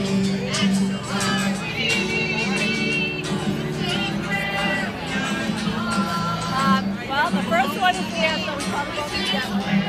Um, well, the first one is here, so we probably won't be together.